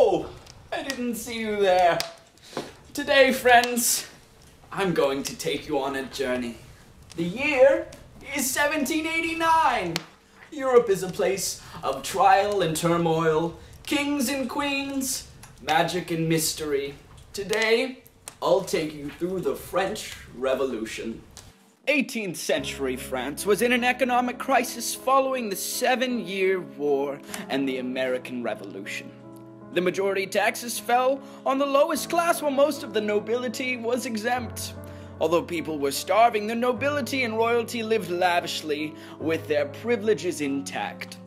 Oh, I didn't see you there. Today, friends, I'm going to take you on a journey. The year is 1789. Europe is a place of trial and turmoil, kings and queens, magic and mystery. Today, I'll take you through the French Revolution. 18th century France was in an economic crisis following the Seven Year War and the American Revolution. The majority taxes fell on the lowest class while most of the nobility was exempt. Although people were starving, the nobility and royalty lived lavishly with their privileges intact.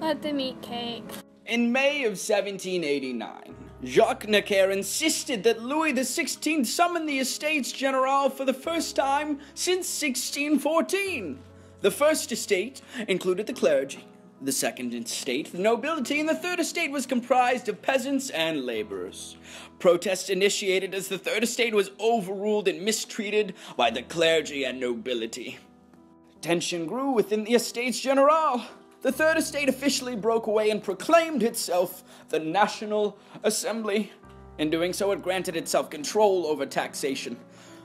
Let them eat cake. In May of 1789, Jacques Necker insisted that Louis XVI summon the Estates General for the first time since 1614. The first estate included the clergy, the second estate, the nobility, and the third estate was comprised of peasants and laborers. Protests initiated as the third estate was overruled and mistreated by the clergy and nobility. Tension grew within the Estates General the Third Estate officially broke away and proclaimed itself the National Assembly. In doing so, it granted itself control over taxation.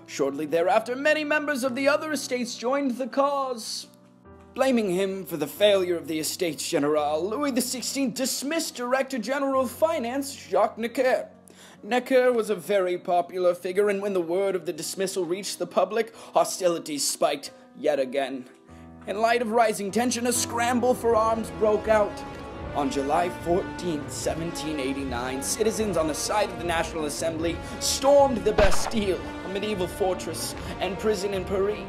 Shortly thereafter, many members of the other estates joined the cause. Blaming him for the failure of the Estates General, Louis XVI dismissed Director General of Finance Jacques Necker. Necker was a very popular figure, and when the word of the dismissal reached the public, hostilities spiked yet again. In light of rising tension, a scramble for arms broke out. On July 14, 1789, citizens on the side of the National Assembly stormed the Bastille, a medieval fortress and prison in Paris.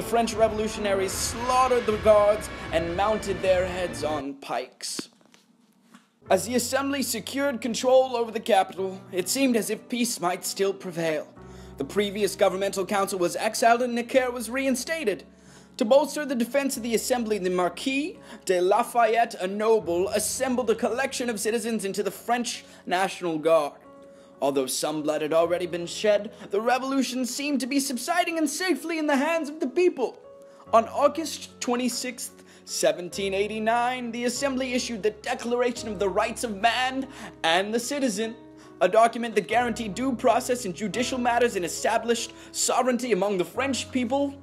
The French revolutionaries slaughtered the guards and mounted their heads on pikes. As the assembly secured control over the capital, it seemed as if peace might still prevail. The previous governmental council was exiled and Necker was reinstated. To bolster the defense of the assembly, the Marquis de Lafayette, a noble, assembled a collection of citizens into the French National Guard. Although some blood had already been shed, the revolution seemed to be subsiding and safely in the hands of the people. On August 26, 1789, the Assembly issued the Declaration of the Rights of Man and the Citizen, a document that guaranteed due process in judicial matters and established sovereignty among the French people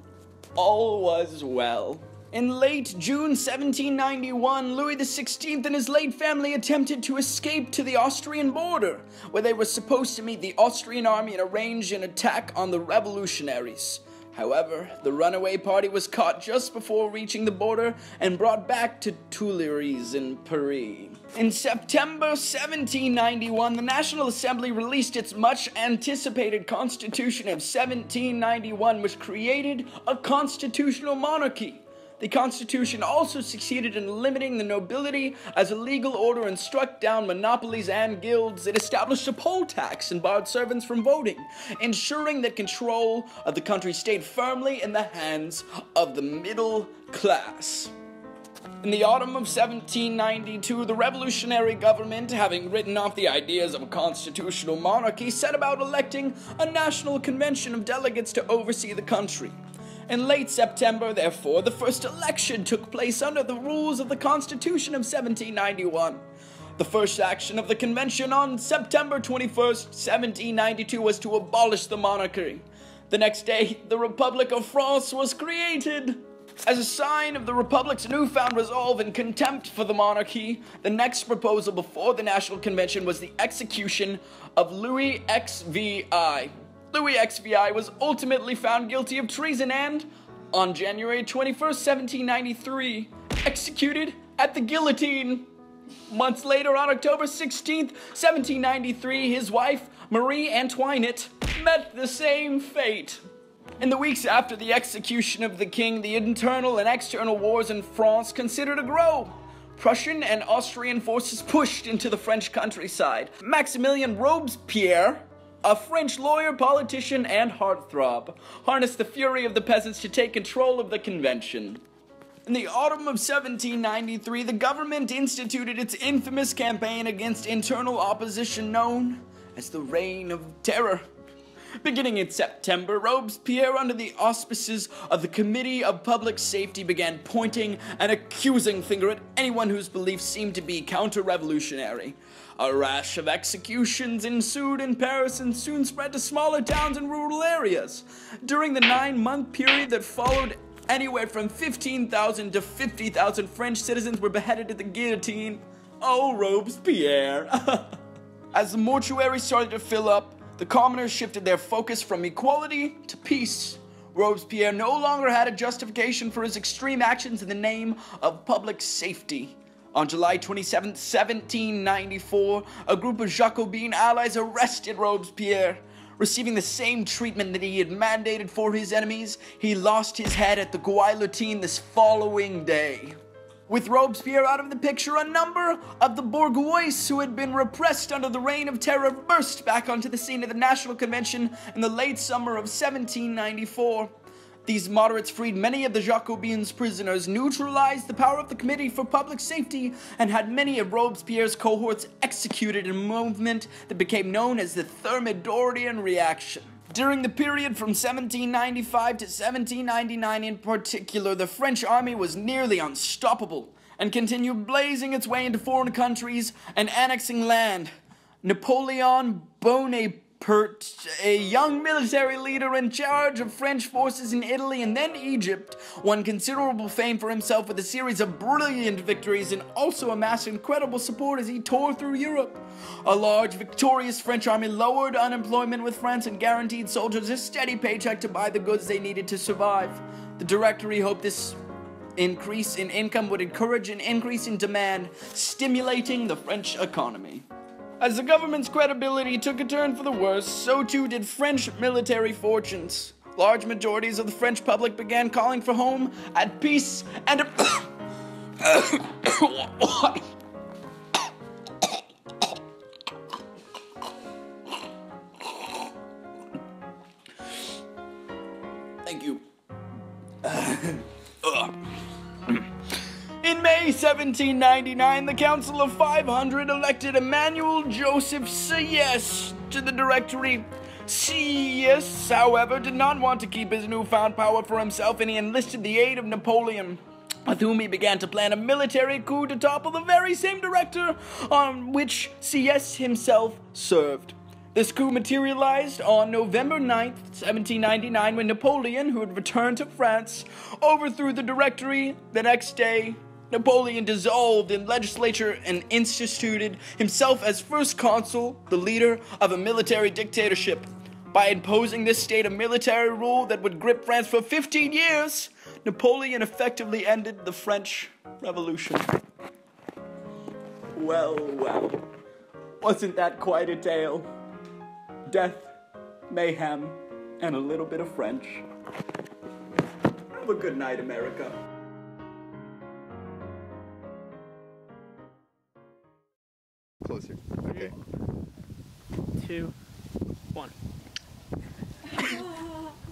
all was well. In late June 1791, Louis XVI and his late family attempted to escape to the Austrian border, where they were supposed to meet the Austrian army and arrange an attack on the revolutionaries. However, the runaway party was caught just before reaching the border and brought back to Tuileries in Paris. In September 1791, the National Assembly released its much anticipated Constitution of 1791, which created a constitutional monarchy. The Constitution also succeeded in limiting the nobility as a legal order and struck down monopolies and guilds. It established a poll tax and barred servants from voting, ensuring that control of the country stayed firmly in the hands of the middle class. In the autumn of 1792, the revolutionary government, having written off the ideas of a constitutional monarchy, set about electing a national convention of delegates to oversee the country. In late September, therefore, the first election took place under the rules of the Constitution of 1791. The first action of the convention on September 21st, 1792 was to abolish the monarchy. The next day, the Republic of France was created. As a sign of the Republic's newfound resolve and contempt for the monarchy, the next proposal before the National Convention was the execution of Louis XVI. Louis XVI was ultimately found guilty of treason and, on January 21st, 1793, executed at the guillotine. Months later, on October 16th, 1793, his wife, Marie Antoinette, met the same fate. In the weeks after the execution of the king, the internal and external wars in France considered to grow. Prussian and Austrian forces pushed into the French countryside. Maximilien Robespierre, a French lawyer, politician, and heartthrob, harnessed the fury of the peasants to take control of the convention. In the autumn of 1793, the government instituted its infamous campaign against internal opposition known as the Reign of Terror. Beginning in September, Robespierre, under the auspices of the Committee of Public Safety, began pointing an accusing finger at anyone whose beliefs seemed to be counter revolutionary. A rash of executions ensued in Paris and soon spread to smaller towns and rural areas. During the nine month period that followed, anywhere from 15,000 to 50,000 French citizens were beheaded at the guillotine. Oh, Robespierre! As the mortuary started to fill up, the commoners shifted their focus from equality to peace. Robespierre no longer had a justification for his extreme actions in the name of public safety. On July 27, 1794, a group of Jacobin allies arrested Robespierre. Receiving the same treatment that he had mandated for his enemies, he lost his head at the Guillotine this following day. With Robespierre out of the picture, a number of the bourgeois who had been repressed under the reign of terror burst back onto the scene of the National Convention in the late summer of 1794. These moderates freed many of the Jacobins' prisoners, neutralized the power of the Committee for Public Safety, and had many of Robespierre's cohorts executed in a movement that became known as the Thermidorian Reaction. During the period from 1795 to 1799 in particular, the French army was nearly unstoppable and continued blazing its way into foreign countries and annexing land. Napoleon Bonaparte a young military leader in charge of French forces in Italy and then Egypt, won considerable fame for himself with a series of brilliant victories and also amassed incredible support as he tore through Europe. A large, victorious French army lowered unemployment with France and guaranteed soldiers a steady paycheck to buy the goods they needed to survive. The Directory hoped this increase in income would encourage an increase in demand, stimulating the French economy. As the government's credibility took a turn for the worse, so too did French military fortunes. Large majorities of the French public began calling for home at peace and. Thank you. In May 1799, the Council of 500 elected Emmanuel Joseph Sieyès to the Directory. Sieyès, however, did not want to keep his newfound power for himself and he enlisted the aid of Napoleon with whom he began to plan a military coup to topple the very same director on which Sieyès himself served. This coup materialized on November 9th, 1799, when Napoleon, who had returned to France, overthrew the Directory the next day Napoleon dissolved in legislature and instituted himself as first consul, the leader of a military dictatorship. By imposing this state of military rule that would grip France for 15 years, Napoleon effectively ended the French Revolution. Well, well, wasn't that quite a tale? Death, mayhem, and a little bit of French. Have a good night, America. Closer. Okay. Two, one.